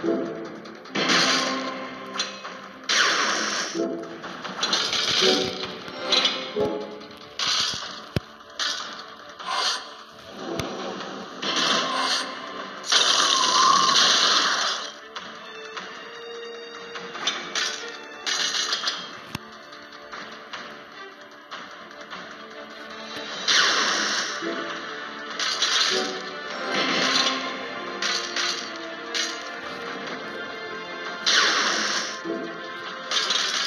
Thank y o u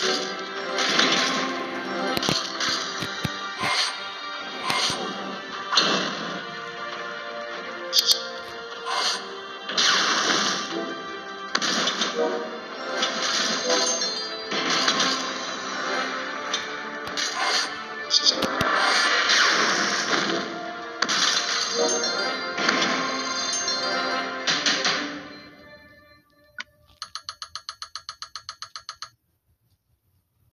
you